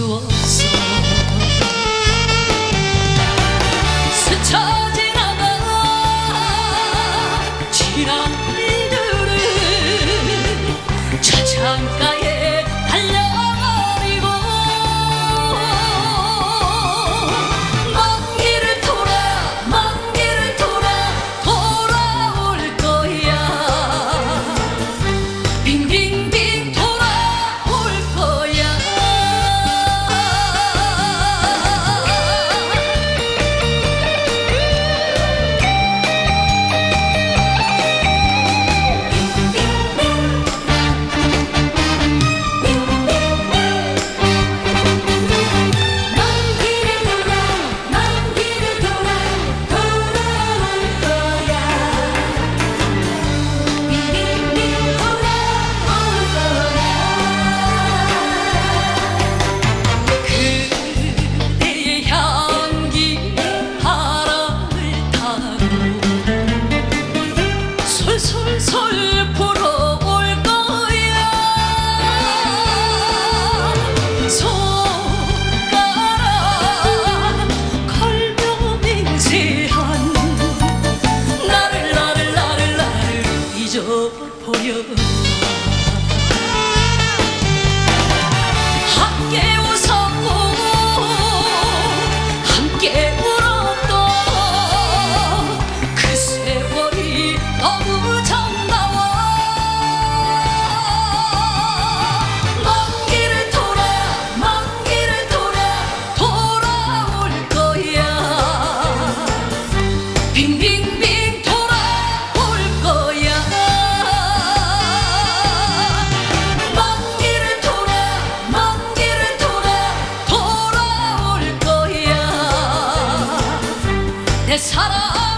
to. 잊어버려. Oh, oh. oh.